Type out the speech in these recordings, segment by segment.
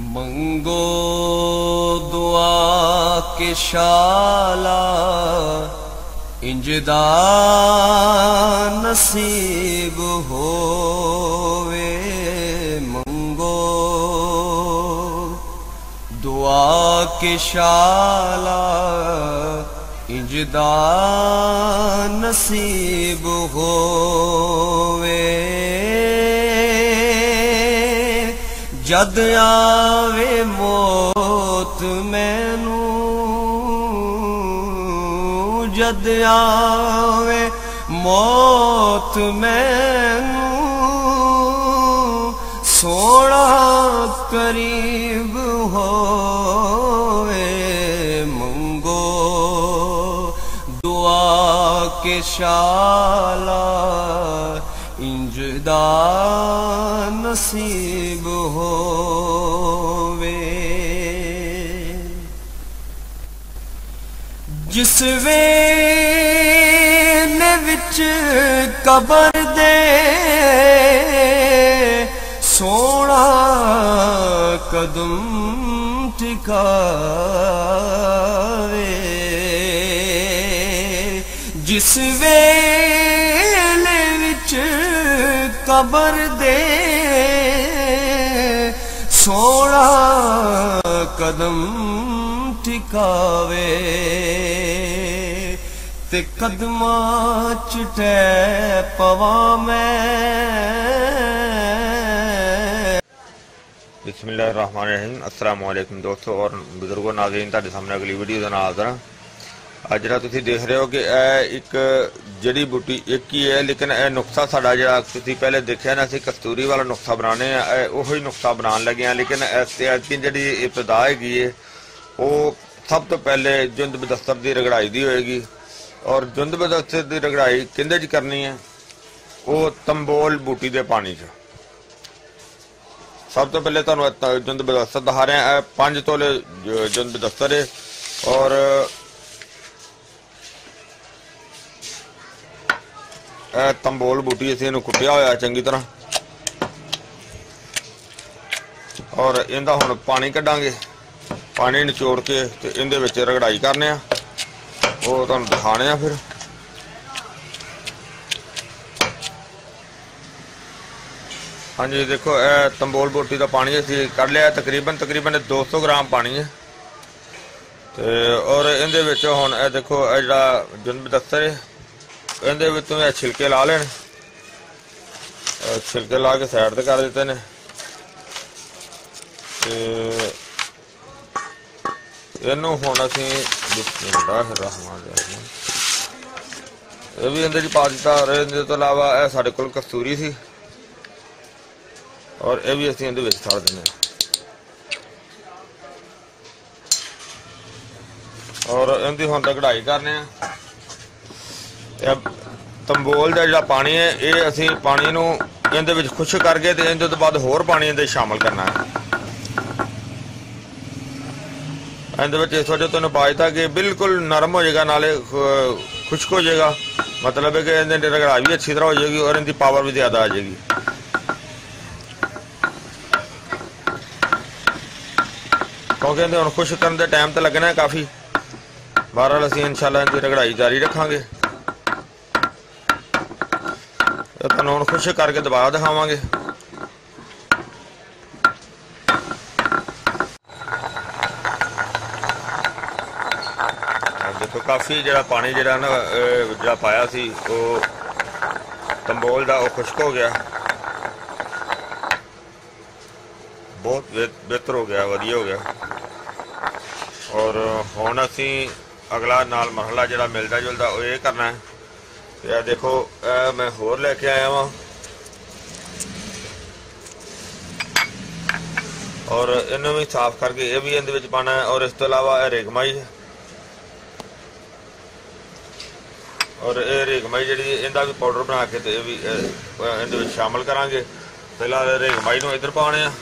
ਮੰਗੋ ਦੁਆ ਕੇ ਸ਼ਾਲਾ ਨਸੀਬ ਹੋਵੇ। ਮੰਗੋ ਦੁਆ ਕੇ ਸ਼ਾਲਾ ਇੰਜ ਨਸੀਬ ਹੋਵੇ। ਜਦ ਆਵੇ ਮੌਤ ਮੈਨੂੰ, ਜਦ ਆਵੇ ਮੌਤ ਮੈਨੂੰ ਸੋਣਾ ਕਰੀਬ ਹੋਵੇ ਮੰਗੋ ਦੁਆ ਕੇ ਸ਼ਾਲਾ ਇੰਜ ਨਸੀਬ ਹੋਵੇ। ਜਿਸ ਵੇਲੇ ਵਿੱਚ ਕਬਰ ਦੇ ਸੋਣਾ ਕਦਮ ਟਿਕਾਵੇ ਜਿਸ ਵੇ ਕਬਰ ਦੇ ਸੋਣਾ ਕਦਮ ਟਿਕਾਵੇ ਤੇ ਕਦਮਾਂ ਚ ਟੈ ਪਵਾਂ ਮੈਂ। ਬਿਸਮਿਲ੍ਲਾਹਿਰਰਹਿਮਾਨਿਰਰਹੀਮ। ਅਸਲਾਮ ਵਾਲੇਕੁਮ ਦੋਸਤੋ, ਔਰ ਬਜ਼ੁਰਗੋ, ਨਾਜ਼ਰੀਨ, ਤੁਹਾਡੇ ਸਾਹਮਣੇ ਅਗਲੀ ਵੀਡੀਓ ਦਾ ਨਾਲ ਹਾਜ਼ਰ ਅੱਜ ਜਿਹੜਾ ਤੁਸੀਂ ਦੇਖ ਰਹੇ ਹੋ ਕਿ ਇਹ ਇੱਕ ਜੜੀ ਬੂਟੀ ਇੱਕ ਹੀ ਹੈ, ਲੇਕਿਨ ਇਹ ਨੁਕਸਾ ਸਾਡਾ ਜਿਹੜਾ ਤੁਸੀਂ ਪਹਿਲੇ ਦੇਖਿਆ ਨਾ, ਅਸੀਂ ਕਸਤੂਰੀ ਵਾਲਾ ਨੁਕਸਾ ਬਣਾਉਣੇ ਆ ਇਹ ਉਹੀ ਨੁਕਸਾ ਬਣਾਉਣ ਲੱਗੇ ਆ ਲੇਕਿਨ ਇਸ ਤੇ ਅੱਜ ਜਿਹੜੀ ਇਬਤਦਾ ਹੈਗੀ ਹੈ, ਉਹ ਸਭ ਤੋਂ ਪਹਿਲੇ ਜੁੰਦ ਬਦਸਤਰ ਦੀ ਰਗੜਾਈ ਦੀ ਹੋਏਗੀ ਔਰ ਜੁੰਦ ਬਦਸਤਰ ਦੀ ਰਗੜਾਈ ਕਿੰਦੇ 'ਚ ਕਰਨੀ ਹੈ? ਉਹ ਤੰਬੋਲ ਬੂਟੀ ਦੇ ਪਾਣੀ 'ਚ। ਸਭ ਤੋਂ ਪਹਿਲੇ ਤੁਹਾਨੂੰ ਜੁੰਦ ਬਦਸਤਰ ਦਿਖਾ ਰਿਹਾ ਆ 5 ਤੋਲੇ ਜ- ਜੁੰਦ ਬਦਸਤਰ ਹੈ ਔਰ ਇਹ ਤੰਬੋਲ ਬੂਟੀ ਅਸੀਂ ਇਹਨੂੰ ਕੁੱਟਿਆ ਹੋਇਆ ਚੰਗੀ ਤਰ੍ਹਾਂ। ਔਰ ਇਹਦਾ ਹੁਣ ਪਾਣੀ ਕੱਢਾਂਗੇ। ਪਾਣੀ ਨਿਚੋੜ ਕੇ ਤੇ ਇਹਦੇ ਵਿੱਚ ਰਗੜਾਈ ਕਰਨੇ ਆ। ਉਹ ਤੁਹਾਨੂੰ ਦਿਖਾਣੇ ਆ ਫਿਰ। ਹਾਂਜੀ, ਦੇਖੋ, ਇਹ ਤੰਬੋਲ ਬੋਟੀ ਦਾ ਪਾਣੀ ਅਸੀਂ ਕੱਢ ਲਿਆ। ਤਕਰੀਬਨ ਤਕਰੀਬਨ 200 ਗ੍ਰਾਮ ਪਾਣੀ ਹੈ ਤੇ ਔਰ ਇਹਦੇ ਵਿੱਚ ਹੁਣ ਇਹ ਦੇਖੋ, ਇਹ ਜਿਹੜਾ ਜੁੰਦ ਦਸਤਰ ਹੈ ਇਹਦੇ ਵਿੱਚ ਤੁਸੀਂ ਇਹ ਛਿਲਕੇ ਲਾ ਲੈਣ। ਇਹ ਛਿਲਕੇ ਲਾ ਕੇ ਸਾਈਡ ਤੇ ਕਰ ਦਿੱਤੇ ਨੇ। ਤੇ ਇਹਨੂੰ ਹੁਣ ਅਸੀਂ ਬਿਸਮਿਲ੍ਲਾਹਿਰਰਹਿਮਾਨਿਰਰਹੀਮ ਇਹ ਵੀ ਇਹਦੇ ਚ ਪਾ ਦਿੱਤਾ ਔਰ ਇਹਦੇ ਤੋਂ ਇਲਾਵਾ ਇਹ ਸਾਡੇ ਕੋਲ ਕਸਤੂਰੀ ਸੀ। ਔਰ ਇਹ ਵੀ ਅਸੀਂ ਇਹਦੇ ਵਿੱਚ ਛੱਡ ਦਿੰਦੇ ਹਾਂ। ਔਰ ਇਹਦੀ ਹੁਣ ਤੱਕ ਕਢਾਈ ਕਰਨੇ ਆ। ਤੰਬੋਲ ਦਾ ਜਿਹੜਾ ਪਾਣੀ ਹੈ, ਇਹ ਅਸੀਂ ਪਾਣੀ ਨੂੰ ਇਹਦੇ ਵਿੱਚ ਖੁਸ਼ਕ ਕਰਕੇ ਤੇ ਇਹਦੇ ਤੋਂ ਬਾਅਦ ਹੋਰ ਪਾਣੀ ਇਹਦੇ ਸ਼ਾਮਲ ਕਰਨਾ ਹੈ। ਇਹਦੇ ਵਿੱਚ ਇਸ ਵਜ੍ਹਾ ਤੋਂ ਨਪਾਜ ਤਾਂ ਕਿ ਬਿਲਕੁਲ ਨਰਮ ਹੋ ਜਾਏਗਾ, ਨਾਲੇ ਖੁਸ਼ਕ ਹੋ ਜਾਏਗਾ। ਮਤਲਬ ਹੈ ਕਿ ਇਹਦੇ ਅੰਦਰ ਰਗੜਾ ਵੀ ਅੱਛੀ ਤਰ੍ਹਾਂ ਹੋ ਜਾਏਗੀ ਔਰ ਇਹਦੀ ਪਾਵਰ ਵੀ ਜ਼ਿਆਦਾ ਆ ਜਾਏਗੀ। ਕਿਉਂਕਿ ਇਹਦੇ ਹੁਣ ਖੁਸ਼ਕ ਕਰਨ ਦੇ ਟਾਈਮ ਤੇ ਲੱਗਣਾ ਹੈ ਕਾਫੀ। ਬਹਰਹਾਲ ਅਸੀਂ ਇਨਸ਼ਾਅੱਲਾ ਇਹਦੀ ਰਗੜਾਈ ਜਾਰੀ ਰੱਖਾਂਗੇ। ਇਹ ਤੁਹਾਨੂੰ ਹੁਣ ਖੁਸ਼ਕ ਕਰਕੇ ਦੁਬਾਰਾ ਦਿਖਾਵਾਂਗੇ। ਦੇਖੋ, ਕਾਫੀ ਜਿਹੜਾ ਪਾਣੀ ਜਿਹੜਾ ਨਾ ਜਿਹੜਾ ਪਾਇਆ ਸੀ, ਉਹ ਤੰਬੋਲ ਦਾ ਉਹ ਖੁਸ਼ਕ ਹੋ ਗਿਆ। ਬਹੁਤ ਬਿਹ- ਬਿਹਤਰ ਹੋ ਗਿਆ, ਵਧੀਆ ਹੋ ਗਿਆ। ਔਰ ਹੁਣ ਅਸੀਂ ਅਗਲਾ ਨਾਲ ਮਰਹਲਾ ਜਿਹੜਾ ਮਿਲਦਾ ਜੁਲਦਾ ਉਹ ਇਹ ਕਰਨਾ ਹੈ। ਤੇ ਇਹ ਦੇਖੋ, ਇਹ ਮੈਂ ਹੋਰ ਲੈ ਕੇ ਆਇਆ ਵਾਂ। ਔਰ ਇਹਨੂੰ ਵੀ ਸਾਫ਼ ਕਰਕੇ ਇਹ ਵੀ ਇਹਦੇ ਵਿੱਚ ਪਾਣਾ ਹੈ। ਔਰ ਇਸ ਤੋਂ ਇਲਾਵਾ ਇਹ ਰੇਗਮਾਈ ਔਰ ਇਹ ਰੇਗਮਾਈ ਜਿਹੜੀ ਇਹਦਾ ਵੀ ਪਾਊਡਰ ਬਣਾ ਕੇ ਤੇ ਇਹ ਵੀ ਇਹਦੇ ਵਿੱਚ ਸ਼ਾਮਲ ਕਰਾਂਗੇ। ਪਹਿਲਾਂ ਰੇਗਮਾਈ ਨੂੰ ਇੱਧਰ ਪਾਉਣੇ ਆ।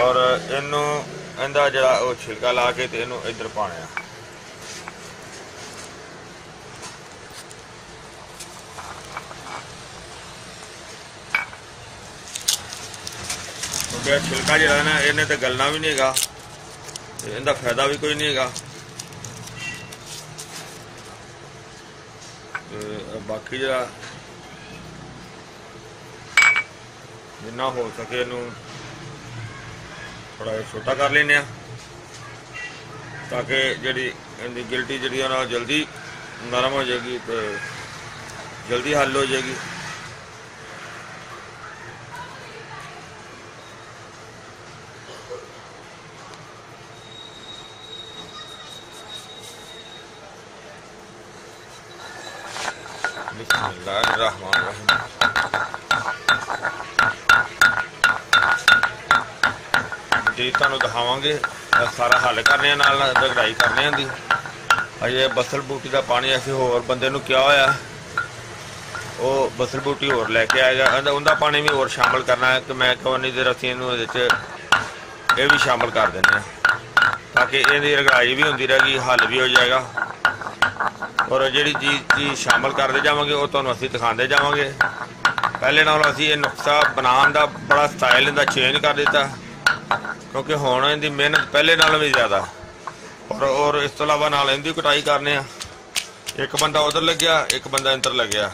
ਔਰ ਇਹਨੂੰ, ਇਹਦਾ ਜਿਹੜਾ ਉਹ ਛਿਲਕਾ ਲਾ ਕੇ ਤੇ ਇਹਨੂੰ ਇੱਧਰ ਪਾਉਣਾ ਆ। ਕਿਉਂਕਿ ਛਿਲਕਾ ਜਿਹੜਾ ਨਾ, ਇਹਨੇ ਤੇ ਗਲਣਾ ਵੀ ਨਹੀਂ ਹੈਗਾ, ਤੇ ਇਹਦਾ ਫਾਇਦਾ ਵੀ ਕੋਈ ਨਹੀਂ ਹੈਗਾ। ਬਾਕੀ ਜਿਹੜਾ ਜਿੰਨਾ ਹੋ ਸਕੇ ਇਹਨੂੰ ਥੋੜਾ ਜਿਹਾ ਛੋਟਾ ਕਰ ਲੈਨੇ ਆ ਤਾਂ ਕਿ ਜਿਹੜੀ ਇਹਦੀ ਗਿਲਟੀ ਜਿਹੜੀ ਆ ਨਾ ਜਲਦੀ ਨਰਮ ਹੋ ਜਾਏਗੀ ਤੇ ਜਲਦੀ ਹੱਲ ਹੋ ਜਾਏਗੀ। ਬਿਸਮਿਲ੍ਲਾਹਿਰਰਹਿਮਾਨਿਰਰਹੀਮ ਜੀ, ਤੁਹਾਨੂੰ ਦਿਖਾਵਾਂਗੇ। ਸਾਰਾ ਹੱਲ ਕਰਨੇ ਆ, ਨਾਲ ਰਗੜਾਈ ਕਰਨੇ ਆ ਦੀ। ਅਜੇ ਬਸਲ ਬੂਟੀ ਦਾ ਪਾਣੀ ਅਸੀਂ ਹੋਰ ਬੰਦੇ ਨੂੰ ਕਿਹਾ ਹੋਇਆ। ਉਹ ਬਸਲ ਬੂਟੀ ਹੋਰ ਲੈ ਕੇ ਆਏਗਾ। ਉਹਦਾ- ਪਾਣੀ ਵੀ ਹੋਰ ਸ਼ਾਮਲ ਕਰਨਾ ਹੈ। ਕਿ ਮੈਂ ਕਿਹਾ ਦੇ ਅਸੀਂ ਇਹਨੂੰ ਇਹਦੇ ਚ, ਇਹ ਵੀ ਸ਼ਾਮਲ ਕਰ ਦਿੰਦੇ ਆ। ਤਾਂ ਕਿ ਇਹਦੀ ਰਗੜਾਈ ਵੀ ਹੁੰਦੀ ਰਹੇਗੀ, ਹੱਲ ਵੀ ਹੋ ਜਾਏਗਾ। ਔਰ ਜਿਹੜੀ ਚੀਜ਼ ਚੀਜ਼ ਸ਼ਾਮਲ ਕਰਦੇ ਜਾਵਾਂਗੇ, ਉਹ ਤੁਹਾਨੂੰ ਅਸੀਂ ਦਿਖਾਉਂਦੇ ਜਾਵਾਂਗੇ। ਪਹਿਲੇ ਨਾਲੋਂ ਅਸੀਂ ਇਹ ਨੁਕਸਾ ਬਣਾਉਣ ਦਾ ਬੜਾ ਸਟਾਈਲ ਇਹਦਾ ਚੇਂਜ ਕਰ ਦਿੱਤਾ। ਕਿਉਂਕਿ ਹੁਣ ਇਹਦੀ ਮਿਹਨਤ ਪਹਿਲੇ ਨਾਲੋਂ ਵੀ ਜ਼ਿਆਦਾ। ਔਰ ਔਰ ਇਸ ਤੋਂ ਇਲਾਵਾ ਨਾਲ ਇਹਦੀ ਕਟਾਈ ਕਰਨੇ ਆ। ਇੱਕ ਬੰਦਾ ਉਧਰ ਲੱਗਿਆ, ਇੱਕ ਬੰਦਾ ਇੰਦਰ ਲੱਗਿਆ।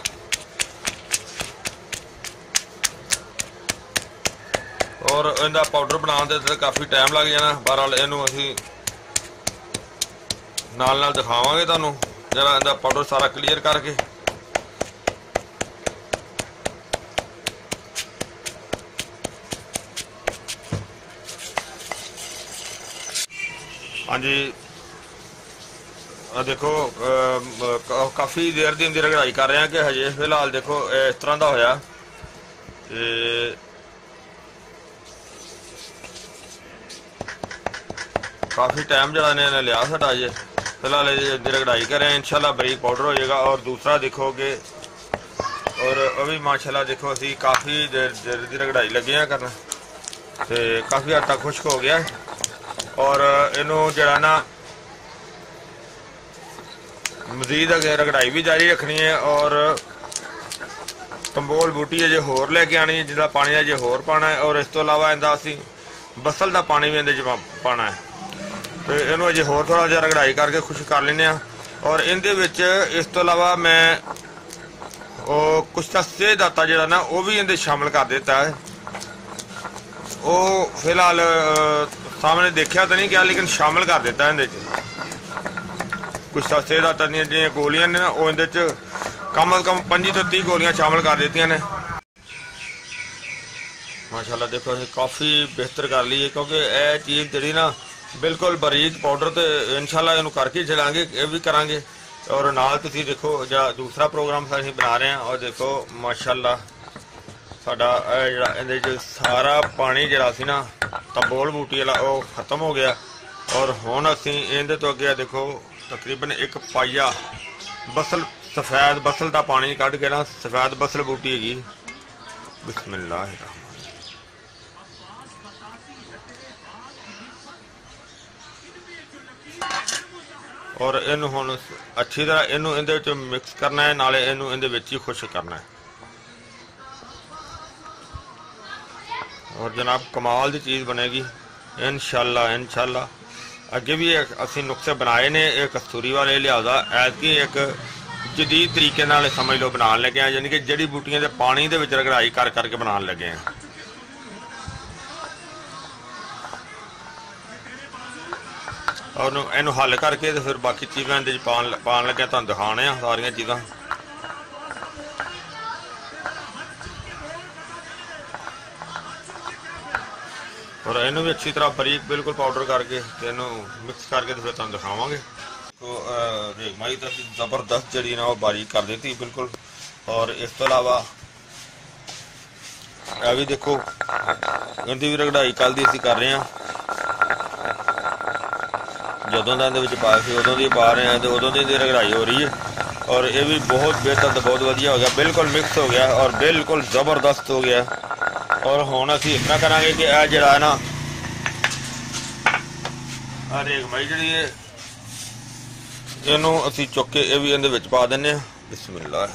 ਔਰ ਇਹਦਾ ਪਾਊਡਰ ਬਣਾਉਣ ਦੇ ਤੇ ਕਾਫੀ ਟਾਈਮ ਲੱਗ ਜਾਣਾ। ਬਹਰਹਾਲ ਇਹਨੂੰ ਅਸੀਂ ਨਾਲ ਨਾਲ ਦਿਖਾਵਾਂਗੇ ਤੁਹਾਨੂੰ। ਜਰਾ ਇਹਦਾ ਪਾਊਡਰ ਸਾਰਾ ਕਲੀਅਰ ਕਰਕੇ। ਹਾਂਜੀ। ਆ ਦੇਖੋ ਕਾਫੀ ਦੇਰ ਦੀ ਇੰਦੀ ਰਗੜਾਈ ਕਰ ਰਹੇ ਆ ਕਿ ਹਜੇ ਫਿਲਹਾਲ ਦੇਖੋ ਇਸ ਤਰ੍ਹਾਂ ਦਾ ਹੋਇਆ। ਤੇ ਕਾਫੀ ਟਾਈਮ ਜਿਹੜਾ ਨੇ ਇਹਨੇ ਲਿਆ ਸਾਡਾ ਅਜੇ ਫਿਲਹਾਲ ਇਹਦੀ ਰਗੜਾਈ ਕਰ ਰਹੇ ਆ ਇਨਸ਼ਾਅੱਲਾ ਬਰੀਕ ਪਾਊਡਰ ਹੋ ਜਾਏਗਾ ਔਰ ਦੂਸਰਾ ਦੇਖੋਗੇ ਔਰ ਉਹ ਵੀ ਮਾਸ਼ਾਅੱਲਾ ਦੇਖੋ ਅਸੀਂ ਕਾਫੀ ਦੇਰ ਦੇਰ ਦੀ ਰਗੜਾਈ ਲੱਗੇ ਆ ਕਰਨ ਤੇ ਕਾਫੀ ਹੱਦ ਤੱਕ ਖੁਸ਼ਕ ਹੋ ਗਿਆ ਔਰ ਇਹਨੂੰ ਜਿਹੜਾ ਨਾ ਮਜ਼ੀਦ ਅਗੇ ਰਗੜਾਈ ਵੀ ਜਾਰੀ ਰੱਖਣੀ ਹੈ ਔਰ ਤੰਬੋਲ ਬੂਟੀ ਅਜੇ ਹੋਰ ਲੈ ਕੇ ਆਣੀ ਹੈ ਜਿਹਦਾ ਪਾਣੀ ਅਜੇ ਹੋਰ ਪਾਣਾ ਹੈ ਔਰ ਇਸ ਤੋਂ ਇਲਾਵਾ ਇਹਦਾ ਅਸੀਂ ਬਸਲ ਦਾ ਪਾਣੀ ਵੀ ਇਹਦੇ ਚ ਪਾ- ਪਾਣਾ ਹੈ ਤੇ ਇਹਨੂੰ ਅਜੇ ਹੋਰ ਥੋੜਾ ਜਿਹਾ ਰਗੜਾਈ ਕਰਕੇ ਖੁਸ਼ ਕਰ ਲੈਨੇ ਆ ਔਰ ਇਹਦੇ ਵਿੱਚ ਇਸ ਤੋਂ ਇਲਾਵਾ ਮੈਂ ਉਹ ਕੁਛ ਤਾਂ ਸੇ ਦਾਤਾ ਜਿਹੜਾ ਨਾ, ਉਹ ਵੀ ਇਹਦੇ ਸ਼ਾਮਲ ਕਰ ਦਿੱਤਾ ਹੈ। ਉਹ ਫਿਲਹਾਲ ਸਾਹਮਣੇ ਦੇਖਿਆ ਤਾਂ ਨਹੀਂ ਗਿਆ, ਲੇਕਿਨ ਸ਼ਾਮਲ ਕਰ ਦਿੱਤਾ ਇਹਦੇ ਚ ਕੁਛ ਤਾਂ ਸੇ ਦਾਤਾ ਦੀਆਂ ਜਿਹੜੀਆਂ ਗੋਲੀਆਂ ਨੇ ਨਾ, ਉਹ ਇਹਦੇ ਚ ਕਮ ਅਜ਼ ਕਮ 25 ਤੋਂ 30 ਗੋਲੀਆਂ ਸ਼ਾਮਲ ਕਰ ਦਿੱਤੀਆਂ ਨੇ। ਮਾਸ਼ਾਅੱਲਾ ਦੇਖੋ ਅਸੀਂ ਕਾਫੀ ਬਿਹਤਰ ਕਰ ਲਈ ਹੈ, ਕਿਉਂਕਿ ਇਹ ਚੀਜ਼ ਜਿਹੜੀ ਨਾ ਬਿਲਕੁਲ ਬਰੀਕ ਪਾਊਡਰ ਤੇ ਇਨਸ਼ਾਅੱਲਾ ਇਹਨੂੰ ਕਰਕੇ ਜਲਾਂਗੇ, ਇਹ ਵੀ ਕਰਾਂਗੇ। ਔਰ ਨਾਲ ਤੁਸੀਂ ਦੇਖੋ, ਜਾਂ ਦੂਸਰਾ ਪ੍ਰੋਗਰਾਮ ਅਸੀਂ ਬਣਾ ਰਹੇ ਹਾਂ। ਔਰ ਦੇਖੋ, ਮਾਸ਼ਾਅੱਲਾ, ਸਾਡਾ ਜਿਹੜਾ ਇਹਦੇ ਚ ਸਾਰਾ ਪਾਣੀ ਜਿਹੜਾ ਸੀ ਨਾ ਤੰਬੋਲ ਬੂਟੀ ਵਾਲਾ ਉਹ ਖਤਮ ਹੋ ਗਿਆ। ਔਰ ਹੁਣ ਅਸੀਂ ਇਹਦੇ ਤੋਂ ਅੱਗੇ ਦੇਖੋ, ਤਕਰੀਬਨ ਇੱਕ ਪਾਈਆ ਬਸਲ, ਸਫੈਦ ਬਸਲ ਦਾ ਪਾਣੀ ਕੱਢ ਕੇ ਨਾ, ਸਫੈਦ ਬਸਲ ਬੂਟੀ ਹੈਗੀ। ਬਿਸਮਿਲ੍ਲਾਹਿਰ ਔਰ ਇਹਨੂੰ ਹੁਣ ਅੱਛੀ ਤਰ੍ਹਾਂ ਇਹਨੂੰ ਇਹਦੇ ਵਿੱਚ ਮਿਕਸ ਕਰਨਾ ਹੈ, ਨਾਲੇ ਇਹਨੂੰ ਇਹਦੇ ਵਿੱਚ ਹੀ ਖੁਸ਼ ਕਰਨਾ ਹੈ। ਔਰ ਜਨਾਬ ਕਮਾਲ ਦੀ ਚੀਜ਼ ਬਣੇਗੀ। ਇਨਸ਼ਾਅੱਲਾ ਇਨਸ਼ਾਅੱਲਾ। ਅੱਗੇ ਵੀ ਅਸੀਂ ਨੁਕਸੇ ਬਣਾਏ ਨੇ, ਇਹ ਕਸਤੂਰੀ ਵਾਲੇ ਲਿਆਜ਼ਾ ਐਤਕੀ ਇੱਕ ਜਦੀਦ ਤਰੀਕੇ ਨਾਲ ਇਹ ਸਮਝ ਲਓ ਬਣਾਉਣ ਲੱਗੇ ਆ, ਯਾਨੀ ਕਿ ਜੜੀ ਬੂਟੀਆਂ ਦੇ ਪਾਣੀ ਦੇ ਵਿੱਚ ਰਗੜਾਈ ਕਰ ਕਰਕੇ ਬਣਾਉਣ ਲੱਗੇ ਆ। ਔਰ ਇਹਨੂੰ- ਹੱਲ ਕਰਕੇ ਤੇ ਫਿਰ ਬਾਕੀ ਚੀਜ਼ਾਂ ਦੇ ਚ ਪਾਣ ਪਾਣ ਲੱਗਿਆ ਤੁਹਾਨੂੰ ਦਿਖਾਣੇ ਆ ਸਾਰੀਆਂ ਚੀਜ਼ਾਂ। ਔਰ ਇਹਨੂੰ ਵੀ ਅੱਛੀ ਤਰ੍ਹਾਂ ਬਰੀਕ ਬਿਲਕੁਲ ਪਾਊਡਰ ਕਰਕੇ ਤੇ ਇਹਨੂੰ ਮਿਕਸ ਕਰਕੇ ਤੇ ਫਿਰ ਤੁਹਾਨੂੰ ਦਿਖਾਵਾਂਗੇ। ਕੋ ਰੇਗਮਾਈ ਤਾਂ ਜ਼ਬਰਦਸਤ ਜਿਹੜੀ ਨਾ ਉਹ ਬਾਰੀਕ ਕਰ ਦਿੱਤੀ ਬਿਲਕੁਲ। ਔਰ ਇਸ ਤੋਂ ਇਲਾਵਾ ਇਹ ਵੀ ਦੇਖੋ, ਇਹਦੀ ਵੀ ਰਗੜਾਈ ਕੱਲ ਦੀ ਅਸੀਂ ਕਰ ਰਹੇ ਹਾਂ। ਜਦੋਂ ਦਾ ਇਹਦੇ ਵਿੱਚ ਪਾਇਆ ਸੀ, ਉਦੋਂ ਦੀ ਪਾ ਰਹੇ ਹਾਂ ਤੇ ਉਦੋਂ ਦੀ ਇਹਦੀ ਰਗੜਾਈ ਹੋ ਰਹੀ ਹੈ। ਔਰ ਇਹ ਵੀ ਬਹੁਤ ਬਿਹਤਰ ਤੇ ਬਹੁਤ ਵਧੀਆ ਹੋ ਗਿਆ, ਬਿਲਕੁਲ ਮਿਕਸ ਹੋ ਗਿਆ ਔਰ ਬਿਲਕੁਲ ਜ਼ਬਰਦਸਤ ਹੋ ਗਿਆ। ਔਰ ਹੁਣ ਅਸੀਂ ਇਸ ਕਰਾਂਗੇ ਕਿ ਇਹ ਜਿਹੜਾ ਨਾ ਆ ਰੇਗਮਾਈ ਜਿਹੜੀ ਹੈ ਇਹਨੂੰ ਅਸੀਂ ਚੁੱਕ ਕੇ ਇਹ ਵੀ ਇਹਦੇ ਵਿੱਚ ਪਾ ਦਿੰਨੇ ਆ ਬਿਸਮਿਲ੍ਲਾਹ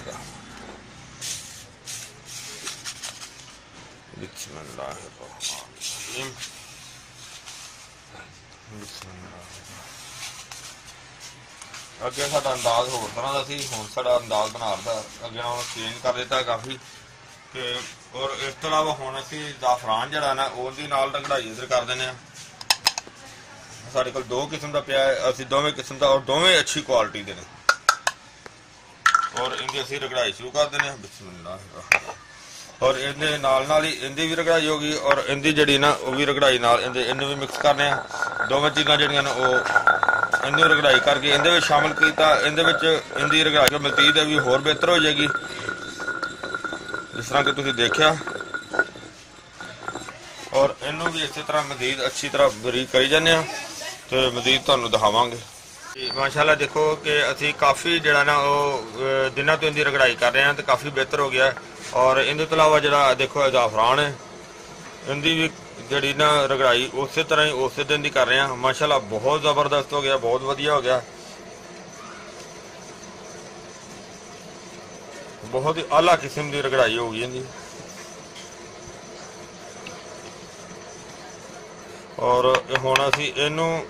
ਬਿਸਮਿਲ੍ਲਾਹਿਰਰਹਿਮਾਨਿਰਰਹੀਮ ਬਿਸਮਿਲ੍ਲਾਹ ਅੱਗੇ ਸਾਡਾ ਅੰਦਾਜ਼ ਹੋਰ ਤਰ੍ਹਾਂ ਦਾ ਸੀ, ਹੁਣ ਸਾਡਾ ਅੰਦਾਜ਼ ਬਣਾਉਣ ਅੱਗੇ ਨਾਲੋਂ ਚੇਂਜ ਕਰ ਦਿੱਤਾ ਕਾਫੀ। ਤੇ ਔਰ ਇਸ ਤੋਂ ਇਲਾਵਾ ਹੁਣ ਅਸੀਂ ਜ਼ਾਫਰਾਨ ਜਿਹੜਾ ਨਾ, ਉਹਦੀ ਨਾਲ ਰਗੜਾਈ ਇਧਰ ਕਰ ਦਿੰਦੇ ਆ ਸਾਡੇ ਕੋਲ ਦੋ ਕਿਸਮ ਦਾ ਪਿਆ ਹੈ, ਅਸੀਂ ਦੋਵੇਂ ਕਿਸਮ ਦਾ ਔਰ ਦੋਵੇਂ ਅੱਛੀ ਕੁਆਲਿਟੀ ਦੇ ਨੇ। ਔਰ ਇਹਦੀ ਅਸੀਂ ਰਗੜਾਈ ਸ਼ੁਰੂ ਕਰ ਦਿੰਦੇ ਹਾਂ। ਬਿਸਮਿਲ੍ਲਾਹ ਔਰ ਇਹਦੇ ਨਾਲ ਨਾਲ ਹੀ ਇਹਦੀ ਵੀ ਰਗੜਾਈ ਹੋ ਗਈ ਔਰ ਇਹਦੀ ਜਿਹੜੀ ਨਾ, ਉਹ ਵੀ ਰਗੜਾਈ ਨਾਲ ਇਹਦੇ, ਇਹਨੂੰ ਵੀ ਮਿਕਸ ਕਰਨੇ ਆ ਦੋਵੇਂ ਚੀਜ਼ਾਂ ਜਿਹੜੀਆਂ ਨੇ ਉਹ ਇਹਨੂੰ ਰਗੜਾਈ ਕਰਕੇ ਇਹਦੇ ਵਿੱਚ ਸ਼ਾਮਲ ਕੀਤਾ, ਇਹਦੇ ਵਿੱਚ ਇਹਦੀ ਰਗੜਾ ਕੇ ਮਜ਼ੀਦ ਵੀ ਹੋਰ ਬਿਹਤਰ ਹੋ ਜਾਏਗੀ। ਜਿਸ ਤਰ੍ਹਾਂ ਕਿ ਤੁਸੀਂ ਦੇਖਿਆ। ਔਰ ਇਹਨੂੰ ਵੀ ਇਸੇ ਤਰ੍ਹਾਂ ਮਜ਼ੀਦ ਅੱਛੀ ਤਰ੍ਹਾਂ ਬਰੀਕ ਕਰੀ ਜਾਂਦੇ ਆ, ਤੇ ਮਜ਼ੀਦ ਤੁਹਾਨੂੰ ਦਿਖਾਵਾਂਗੇ। ਮਾਸ਼ਾਅੱਲਾ ਦੇਖੋ ਕਿ ਅਸੀਂ ਕਾਫੀ ਜਿਹੜਾ ਨਾ ਉਹ ਦਿਨਾਂ ਤੋਂ ਇਹਦੀ ਰਗੜਾਈ ਕਰ ਰਹੇ ਹਾਂ ਤੇ ਕਾਫੀ ਬਿਹਤਰ ਹੋ ਗਿਆ। ਔਰ ਇਹਦੇ ਤੋਂ ਇਲਾਵਾ ਜਿਹੜਾ ਦੇਖੋ ਜ਼ਾਫਰਾਨ ਹੈ, ਇਹਦੀ ਵੀ ਜਿਹੜੀ ਨਾ ਰਗੜਾਈ ਉਸੇ ਤਰ੍ਹਾਂ ਹੀ ਉਸੇ ਦਿਨ ਦੀ ਕਰ ਰਹੇ ਹਾਂ। ਮਾਸ਼ਾਅੱਲਾ, ਬਹੁਤ ਜ਼ਬਰਦਸਤ ਹੋ ਗਿਆ, ਬਹੁਤ ਵਧੀਆ ਹੋ ਗਿਆ। ਬਹੁਤ ਹੀ ਆਲਾ ਕਿਸਮ ਦੀ ਰਗੜਾਈ ਹੋ ਗਈ ਇਹਦੀ। ਔਰ ਹੁਣ ਅਸੀਂ ਇਹਨੂੰ,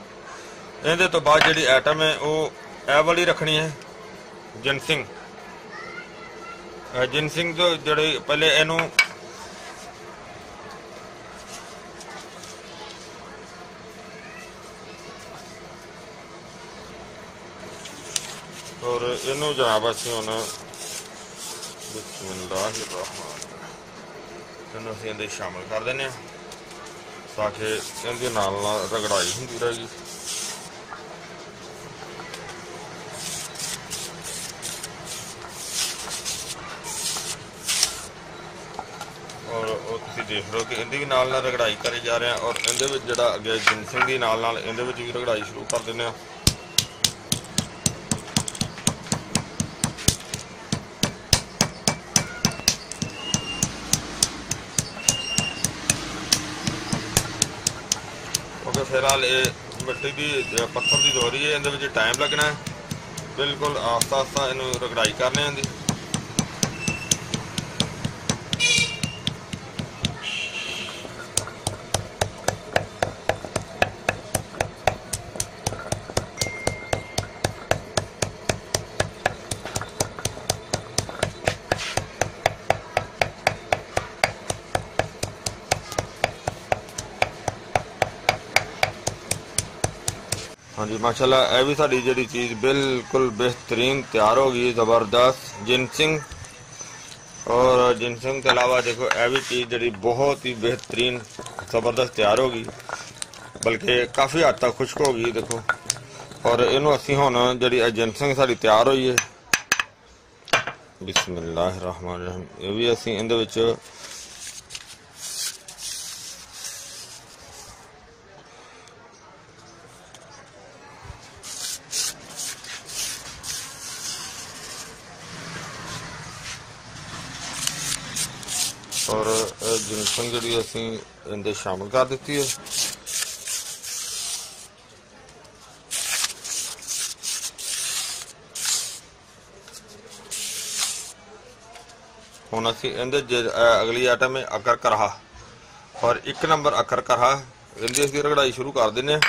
ਇਹਦੇ ਤੋਂ ਬਾਅਦ ਜਿਹੜੀ ਆਈਟਮ ਹੈ, ਉਹ ਇਹ ਵਾਲੀ ਰੱਖਣੀ ਹੈ ਜਿੰਸਿੰਗ ਜਿੰਸਿੰਗ ਤੋਂ ਜਿਹੜੇ ਪਹਿਲੇ ਇਹਨੂੰ ਔਰ ਇਹਨੂੰ ਜਨਾਬ ਅਸੀਂ ਹੁਣ ਬਿਸਮਿਲ੍ਲਾਹਿਰਰਹਿਮਾਨ ਇਹਨੂੰ ਅਸੀਂ ਇਹਦੇ ਸ਼ਾਮਲ ਕਰ ਦਿੰਦੇ ਹਾਂ ਤਾਂ ਕਿ ਇਹਦੇ ਨਾਲ ਨਾਲ ਰਗੜਾਈ ਹੁੰਦੀ ਰਹੇਗੀ। ਔਰ ਉਹ ਤੁਸੀਂ ਦੇਖ ਰਹੇ ਹੋ ਕਿ ਇਹਦੀ ਵੀ ਨਾਲ ਨਾਲ ਰਗੜਾਈ ਕਰੀ ਜਾ ਰਹੇ ਆ ਔਰ ਇਹਦੇ ਵਿੱਚ ਜਿਹੜਾ ਅੱਗੇ ਜਿੰਸਿੰਗ ਦੀ ਨਾਲ ਨਾਲ ਇਹਦੇ ਵਿੱਚ ਵੀ ਰਗੜਾਈ ਸ਼ੁਰੂ ਕਰ ਦਿੰਦੇ ਆ ਕਿਉਂਕਿ ਫਿਲਹਾਲ ਇਹ ਮਿੱਟੀ ਦੀ ਪੱਥਰ ਦੀ ਦੋਰੀ ਹੈ, ਇਹਦੇ ਵਿੱਚ ਟਾਈਮ ਲੱਗਣਾ ਬਿਲਕੁਲ ਆਸਤਾ ਆਸਤਾ ਇਹਨੂੰ ਰਗੜਾਈ ਕਰਨੇ ਆਂਦੀ ਹਾਂਜੀ ਮਾਸ਼ਾਅੱਲਾ, ਇਹ ਵੀ ਸਾਡੀ ਜਿਹੜੀ ਚੀਜ਼ ਬਿਲਕੁਲ ਬਿਹਤਰੀਨ ਤਿਆਰ ਹੋ ਗਈ ਹੈ, ਜ਼ਬਰਦਸਤ ਜਿੰਸਿੰਗ ਔਰ ਜਿੰਸਿੰਗ ਤੋਂ ਇਲਾਵਾ ਦੇਖੋ, ਇਹ ਵੀ ਚੀਜ਼ ਜਿਹੜੀ ਬਹੁਤ ਹੀ ਬਿਹਤਰੀਨ, ਜ਼ਬਰਦਸਤ ਤਿਆਰ ਹੋ ਗਈ। ਬਲਕਿ ਕਾਫੀ ਹੱਦ ਤੱਕ ਖੁਸ਼ਕ ਹੋ ਗਈ, ਦੇਖੋ। ਔਰ ਇਹਨੂੰ ਅਸੀਂ ਹੁਣ ਜਿਹੜੀ ਇਹ ਜਿੰਸਿੰਗ ਸਾਡੀ ਤਿਆਰ ਹੋਈ ਹੈ, ਬਿਸਮਿਲ੍ਲਾਹਿਰਰਹਿਮਾਨਿਰਰਹੀਮ। ਇਹ ਵੀ ਅਸੀਂ ਇਹਦੇ ਵਿੱਚ ਔਰ ਇਹ ਜਿੰਸਨ ਜਿਹੜੀ ਅਸੀਂ ਇਹਦੇ ਸ਼ਾਮਲ ਕਰ ਦਿੱਤੀ ਹੈ। ਹੁਣ ਅਸੀਂ ਇਹਦੇ ਜ- ਅਗਲੀ ਆਈਟਮ ਹੈ ਅਕਰ ਕਰਹਾ। ਔਰ ਇੱਕ ਨੰਬਰ ਅਕਰ ਕਰਹਾ, ਇਹਦੀ ਅਸੀਂ ਰਗੜਾਈ ਸ਼ੁਰੂ ਕਰ ਦਿੰਦੇ ਹਾਂ।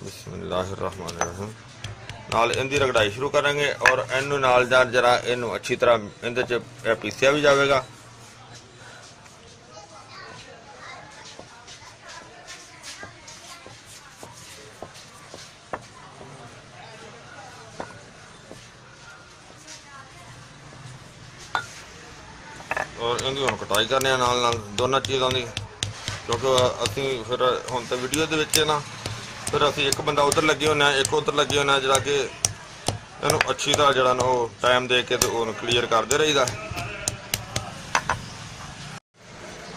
ਬਿਸਮਿਲ੍ਲਾਹਿਰਰਹਿਮਾਨਿਰਰਹੀਮ। ਨਾਲ ਇਹਦੀ ਰਗੜਾਈ ਸ਼ੁਰੂ ਕਰਾਂਗੇ ਔਰ ਇਹਨੂੰ ਨਾਲ ਜਾਂ ਜਰਾ ਇਹਨੂੰ ਅੱਛੀ ਤਰ੍ਹਾਂ ਇਹਦੇ ਚ ਇਹ ਪੀਸਿਆ ਵੀ ਜਾਵੇਗਾ। ਔਰ ਕਟਾਈ ਕਰਨੇ ਆ ਨਾਲ ਨਾਲ, ਦੋਨਾਂ ਚੀਜ਼ਾਂ ਦੀ। ਕਿਉਂਕਿ ਅਸੀਂ ਫਿਰ ਹੁਣ ਤਾਂ ਵੀਡੀਓ ਦੇ ਵਿੱਚ ਨਾ, ਫਿਰ ਅਸੀਂ ਇੱਕ ਬੰਦਾ ਉਧਰ ਲੱਗੇ ਹੁੰਦੇ ਆ, ਇੱਕ ਉਧਰ ਲੱਗੇ ਹੁੰਦੇ ਆ, ਜਿਹੜਾ ਕਿ ਇਹਨੂੰ ਅੱਛੀ ਤਰ੍ਹਾਂ ਜਿਹੜਾ ਨਾ ਉਹ ਟਾਈਮ ਦੇ ਕੇ ਤੇ ਉਹਨੂੰ ਕਲੀਅਰ ਕਰਦੇ ਰਹੀਦਾ।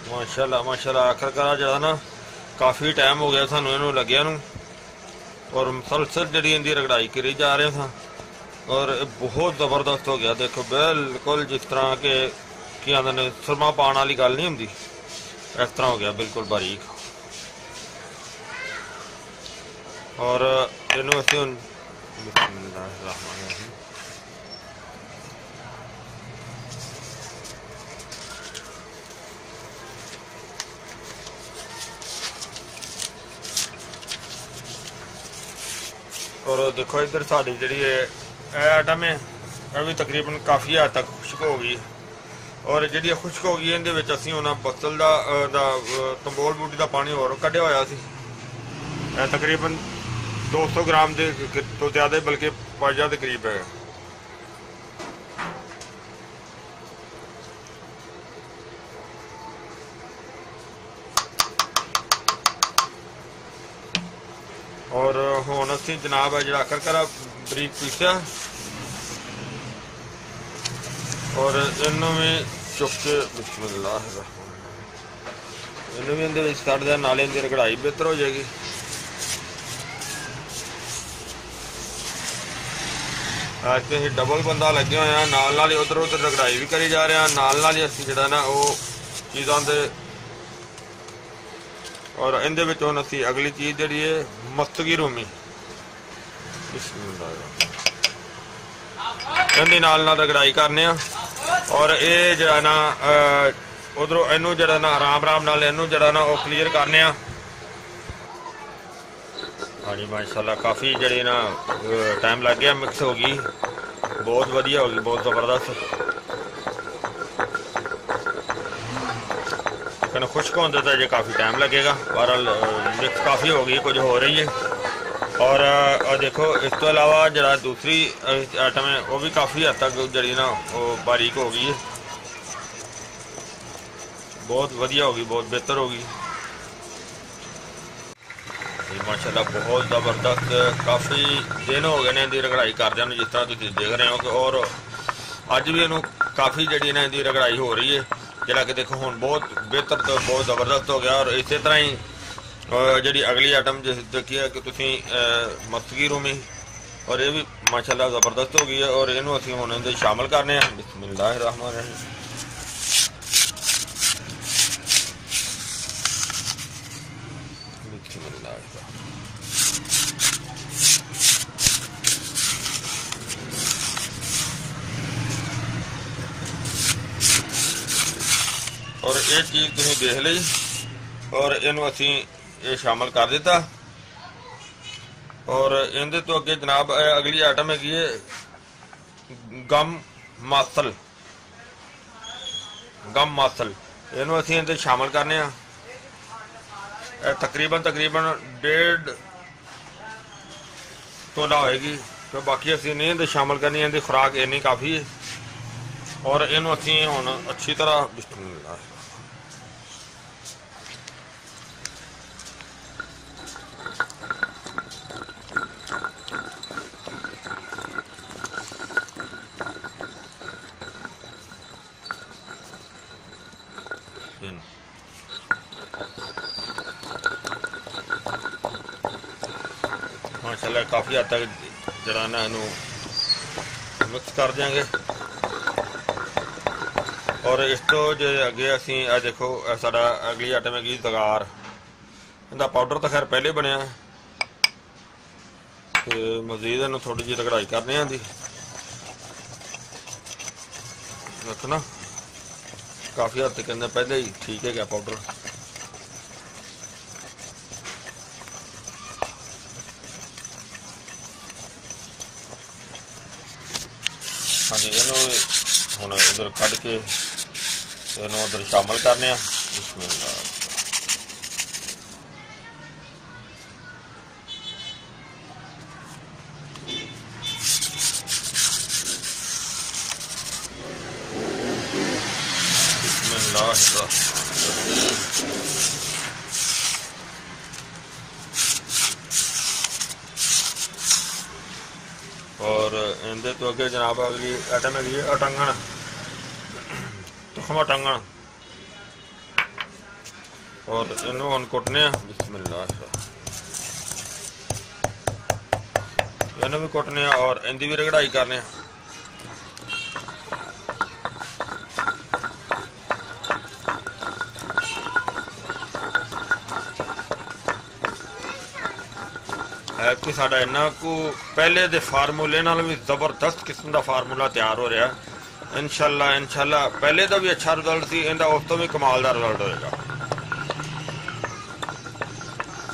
ਮਾਸ਼ਾਅੱਲਾ ਮਾਸ਼ਾਅੱਲਾ, ਆਖਰਕਾਰ ਜਿਹੜਾ ਨਾ ਕਾਫੀ ਟਾਈਮ ਹੋ ਗਿਆ ਸਾਨੂੰ ਇਹਨੂੰ ਲੱਗਿਆ ਨੂੰ। ਔਰ ਮੁਸਲਸਲ ਜਿਹੜੀ ਇਹਦੀ ਰਗੜਾਈ ਕਰੀ ਜਾ ਰਹੇ ਸਾਂ। ਔਰ ਇਹ ਬਹੁਤ ਜ਼ਬਰਦਸਤ ਹੋ ਗਿਆ, ਦੇਖੋ ਬਿਲਕੁਲ ਜਿਸ ਤਰ੍ਹਾਂ ਕਿ ਕੀ ਆਂਦੇ ਨੇ, ਸੁਰਮਾ ਪਾਉਣ ਵਾਲੀ ਗੱਲ ਨਹੀਂ ਹੁੰਦੀ। ਇਸ ਤਰ੍ਹਾਂ ਹੋ ਗਿਆ, ਬਿਲਕੁਲ ਬਾਰੀਕ। ਔਰ ਇਹਨੂੰ ਅਸੀਂ ਔਰ ਦੇਖੋ, ਇੱਧਰ ਸਾਡੀ ਜਿਹੜੀ ਇਹ ਆਟਾ ਮੈਂ ਇਹ ਵੀ ਤਕਰੀਬਨ ਕਾਫੀ ਹੱਦ ਤੱਕ ਖੁਸ਼ਕ ਹੋ ਗਈ। ਔਰ ਜਿਹੜੀ ਖੁਸ਼ਕ ਹੋ ਗਈ ਇਹਦੇ ਵਿੱਚ ਅਸੀਂ ਉਹਨਾਂ ਬਸਲ ਦਾ ਦਾ ਤੰਬੋਲ ਬੂਟੀ ਦਾ ਪਾਣੀ ਹੋਰ ਕੱਢਿਆ ਹੋਇਆ ਸੀ। ਇਹ ਤਕਰੀਬਨ 200 ਗ੍ਰਾਮ ਦੇ ਤੋਂ ਜ਼ਿਆਦਾ ਬਲਕਿ ਪਾਜਾ ਦੇ ਕਰੀਬ ਹੈ। ਔਰ ਹੁਣ ਅਸੀਂ ਜਨਾਬ ਹੈ ਜਿਹੜਾ ਕਰਕਰਾ ਬਰੀਕ ਪੀਸਿਆ। ਔਰ ਇਹਨੂੰ ਵੀ ਚੁੱਕ ਕੇ ਬਿਸਮਿਲ੍ਲਾਹ ਰਹਿਮਾਨ ਇਹਨੂੰ ਵੀ ਇਹਦੇ ਵਿੱਚ ਕੱਢ ਦਿਆ ਨਾਲੇ ਦੀ ਰਗੜਾਈ ਬਿਹਤਰ ਹੋ ਜਾਏਗੀ। ਅੱਜ ਤੇ ਅਸੀਂ ਡਬਲ ਬੰਦਾ ਲੱਗੇ ਹੋਏ ਆ ਨਾਲ ਨਾਲ ਹੀ ਉਧਰ ਉਧਰ ਰਗੜਾਈ ਵੀ ਕਰੀ ਜਾ ਰਹੇ ਆ ਨਾਲ ਨਾਲ ਹੀ ਅਸੀਂ ਜਿਹੜਾ ਨਾ ਉਹ ਚੀਜ਼ਾਂ ਦੇ ਔਰ ਇਹਦੇ ਵਿੱਚ ਹੁਣ ਅਸੀਂ ਅਗਲੀ ਚੀਜ਼ ਜਿਹੜੀ ਹੈ ਮਸਤਗੀ ਰੂਮੀ। ਬਿਸਮਿਲ੍ਲਾਹ ਇਹਦੇ ਨਾਲ ਨਾਲ ਰਗੜਾਈ ਕਰਨੇ ਆ। ਔਰ ਇਹ ਜਿਹੜਾ ਨਾ ਉਧਰੋਂ ਇਹਨੂੰ ਜਿਹੜਾ ਨਾ ਆਰਾਮ ਆਰਾਮ ਨਾਲ ਇਹਨੂੰ ਜਿਹੜਾ ਨਾ ਉਹ ਕਲੀਅਰ ਕਰਨੇ ਆ। ਹਾਂਜੀ, ਮਾਸ਼ਾਅੱਲਾ, ਕਾਫੀ ਜਿਹੜੇ ਨਾ ਟਾਈਮ ਲੱਗ ਗਿਆ ਮਿਕਸ ਹੋ ਗਈ। ਬਹੁਤ ਵਧੀਆ ਹੋ ਗਈ, ਬਹੁਤ ਜ਼ਬਰਦਸਤ। ਕਨ ਖੁਸ਼ਕ ਹੁੰਦੇ ਤਾਂ ਜੇ ਕਾਫੀ ਟਾਈਮ ਲੱਗੇਗਾ। ਬਹਰਹਾਲ ਮਿਕਸ ਕਾਫੀ ਹੋ ਗਈ, ਕੁਝ ਹੋ ਰਹੀ ਹੈ। ਔਰ ਅ, ਦੇਖੋ ਇਸ ਤੋਂ ਇਲਾਵਾ ਜਿਹੜਾ ਦੂਸਰੀ ਆਈਟਮ ਹੈ ਉਹ ਵੀ ਕਾਫੀ ਹੱਦ ਤੱਕ ਜਿਹੜੀ ਨਾ ਉਹ ਬਾਰੀਕ ਹੋ ਗਈ ਹੈ। ਬਹੁਤ ਵਧੀਆ ਹੋ ਗਈ ਬਹੁਤ ਬਿਹਤਰ ਹੋ ਗਈ। ਇਹ ਮਾਸ਼ਾਅੱਲਾ ਬਹੁਤ ਜ਼ਬਰਦਸਤ ਕਾਫੀ ਦਿਨ ਹੋ ਗਏ ਨੇ ਇਹਦੀ ਰਗੜਾਈ ਕਰਦਿਆਂ ਨੂੰ ਜਿਸ ਤਰ੍ਹਾਂ ਤੁਸੀਂ ਦੇਖ ਰਹੇ ਹੋ ਕਿ ਔਰ ਅੱਜ ਵੀ ਇਹਨੂੰ ਕਾਫੀ ਜਿਹੜੀ ਨਾ ਇਹਦੀ ਰਗੜਾਈ ਹੋ ਰਹੀ ਹੈ। ਜਿਹੜਾ ਕਿ ਦੇਖੋ ਹੁਣ ਬਹੁਤ ਬਿਹਤਰ ਤੋਂ ਬਹੁਤ ਜ਼ਬਰਦਸਤ ਹੋ ਗਿਆ ਔਰ ਇਸੇ ਤਰ੍ਹਾਂ ਹੀ ਜਿਹੜੀ ਅਗਲੀ ਆਈਟਮ ਜਿਸ ਦੇਖੀ ਹੈ ਕਿ ਤੁਸੀਂ ਅਹ, ਮਸਤਗੀ ਰੂਮੀ ਔਰ ਇਹ ਵੀ ਮਾਸ਼ਾਅੱਲਾ ਜ਼ਬਰਦਸਤ ਹੋ ਗਈ ਹੈ ਔਰ ਇਹਨੂੰ ਅਸੀਂ ਹੁਣ ਇਹਦੇ ਸ਼ਾਮਲ ਕਰਨੇ ਆ ਬਿਸਮਿਲ੍ਲਾਹਿਰ ਰਹਿਮਾਨ ਰਹੀਮ ਬਿਸਮਿਲ੍ਲਾਹਿਰ ਔਰ ਇਹ ਚੀਜ਼ ਤੁਸੀਂ ਦੇਖ ਲਈ ਔਰ ਇਹਨੂੰ ਅਸੀਂ ਇਹ ਸ਼ਾਮਲ ਕਰ ਦਿੱਤਾ। ਔਰ ਇਹਦੇ ਤੋਂ ਅੱਗੇ ਜਨਾਬ ਅਗਲੀ ਆਈਟਮ ਹੈਗੀ ਹੈ ਗਮ ਮਾਸਲ। ਗਮ ਮਾਸਲ। ਇਹਨੂੰ ਅਸੀਂ ਇਹਦੇ ਸ਼ਾਮਲ ਕਰਨੇ ਆ। ਇਹ ਤਕਰੀਬਨ ਤਕਰੀਬਨ ਡੇਢ ਤੋਲਾ ਹੋਏਗੀ। ਤੇ ਬਾਕੀ ਅਸੀਂ ਨਹੀਂ ਇਹਦੇ ਸ਼ਾਮਲ ਕਰਨੀ, ਇਹਦੀ ਖੁਰਾਕ ਇੰਨੀ ਕਾਫੀ ਹੈ ਔਰ ਇਹਨੂੰ ਅਸੀਂ ਹੁਣ ਅੱਛੀ ਤਰ੍ਹਾਂ ਬਿਸਮਿਲ੍ਲਾਹ in. ਮਾਸ਼ਾਅੱਲਾ ਕਾਫੀ ਹੱਦ ਤੱਕ ਜਿਹੜਾ ਨਾ ਇਹਨੂੰ ਮਿਕਸ ਕਰ ਦਿਆਂਗੇ। ਔਰ ਇਸ ਤੋਂ ਜੇ ਅੱਗੇ ਅਸੀਂ ਆ ਦੇਖੋ ਸਾਡਾ ਅਗਲੀ ਆਈਟਮ ਹੈਗੀ ਦਗਾਰ ਇਹਦਾ ਪਾਊਡਰ ਤਾਂ ਖੈਰ ਪਹਿਲੇ ਬਣਿਆ। ਤੇ ਮਜ਼ੀਦ ਇਹਨੂੰ ਥੋੜੀ ਜਿਹੀ ਰਗੜਾਈ ਕਰਨੇ ਆਂ ਦੀ ਦੇਖੋ ਨਾ ਕਾਫੀ ਹੱਦ ਤੱਕ ਕਹਿੰਦੇ ਪਹਿਲੇ ਹੀ ਠੀਕ ਹੈਗਾ ਪਾਊਡਰ ਹਾਂਜੀ ਇਹਨੂੰ ਹੁਣ ਉਧਰ ਕੱਢ ਕੇ ਇਹਨੂੰ ਉਧਰ ਸ਼ਾਮਲ ਕਰਨੇ ਆ। ਬਿਸਮਿਲ੍ਲਾ ਬਿਸਮਿਲ੍ਲਾਹ। ਔਰ ਇਹਦੇ ਤੋਂ ਅੱਗੇ ਜਨਾਬ ਅਗਲੀ ਆਈਟਮ ਹੈਗੀ ਅਟੰਗਣ। ਤੁਖਮਾ ਟੰਗਣ ਔਰ ਇਹਨੂੰ ਹੁਣ ਕੁੱਟਨੇ ਆ। ਬਿਸਮਿਲ੍ਲਾਹ ਇਹਨੂੰ ਵੀ ਕੁੱਟਨੇ ਆ ਔਰ ਇਹਦੀ ਵੀ ਰਗੜਾਈ ਕਰਨੇ ਆ। ਹੈ ਕਿ ਸਾਡਾ ਇੰਨਾ ਕੁ ਪਹਿਲੇ ਦੇ ਫਾਰਮੂਲੇ ਨਾਲ ਵੀ ਜ਼ਬਰਦਸਤ ਕਿਸਮ ਦਾ ਫਾਰਮੂਲਾ ਤਿਆਰ ਹੋ ਰਿਹਾ। ਇਨਸ਼ਾਅੱਲਾ ਇਨਸ਼ਾਅੱਲਾ। ਪਹਿਲੇ ਦਾ ਵੀ ਅੱਛਾ ਰਿਜ਼ਲਟ ਸੀ, ਇਹਦਾ ਉਸ ਤੋਂ ਵੀ ਕਮਾਲ ਦਾ ਰਿਜ਼ਲਟ ਹੋਏਗਾ।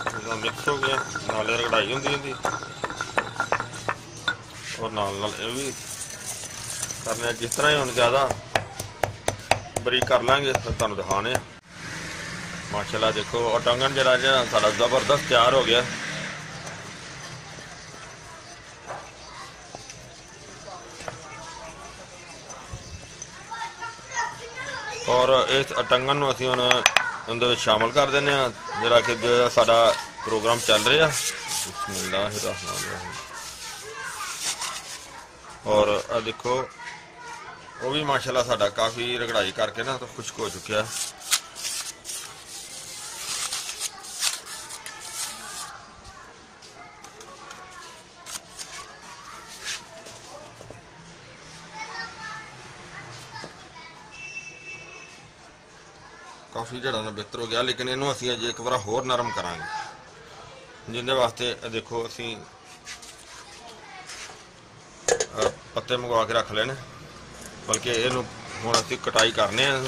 ਇਹਦਾ ਮਿਕਸ ਹੋ ਗਿਆ, ਨਾਲੇ ਰਗੜਾਈ ਹੁੰਦੀ ਹੁੰਦੀ ਔਰ ਨਾਲ ਨਾਲ ਇਹ ਵੀ ਕਰਨਾ ਜਿਸ ਤਰ੍ਹਾਂ ਹੀ ਹੁਣ ਜ਼ਿਆਦਾ ਬਰੀਕ ਕਰ ਲਾਂਗੇ, ਫਿਰ ਤੁਹਾਨੂੰ ਦਿਖਾਣੇ ਆ। ਮਾਸ਼ਾਅੱਲਾ ਦੇਖੋ ਉਹ ਟੰਗਨ ਜਿਹੜਾ ਜਿਹੜਾ ਸਾਡਾ ਜ਼ਬਰਦਸਤ ਤਿਆਰ ਹੋ ਗਿਆ। ਔਰ ਇਸ ਟੰਗਨ ਨੂੰ ਅਸੀਂ ਹੁਣ ਉਹਦੇ ਵਿੱਚ ਸ਼ਾਮਲ ਕਰ ਦਿੰਦੇ ਆ ਜਿਹੜਾ ਕਿ ਜਿਹੜਾ ਸਾਡਾ ਪ੍ਰੋਗਰਾਮ ਚੱਲ ਰਿਹਾ। ਬਿਸਮਿਲ੍ਲਾਹਿਰਰਹਿਮਾਨਿਰਰਹੀਮ ਔਰ ਆ ਦੇਖੋ, ਉਹ ਵੀ ਮਾਸ਼ਾਅੱਲਾ ਸਾਡਾ ਕਾਫੀ ਰਗੜਾਈ ਕਰਕੇ ਨਾ ਤਾਂ ਖੁਸ਼ਕ ਹੋ ਚੁੱਕਿਆ। ਕਾਫੀ ਜਿਹੜਾ ਨਾ ਬਿਹਤਰ ਹੋ ਗਿਆ, ਲੇਕਿਨ ਇਹਨੂੰ ਅਸੀਂ ਅਜੇ ਇੱਕ ਵਾਰ ਹੋਰ ਨਰਮ ਕਰਾਂਗੇ। ਜਿੰਦੇ ਵਾਸਤੇ ਦੇਖੋ ਅਸੀਂ ਪੱਤੇ ਮੰਗਵਾ ਕੇ ਰੱਖ ਲੈਣੇ। ਬਲਕਿ ਇਹਨੂੰ ਹੁਣ ਅਸੀਂ ਕਟਾਈ ਕਰਨੇ ਆ।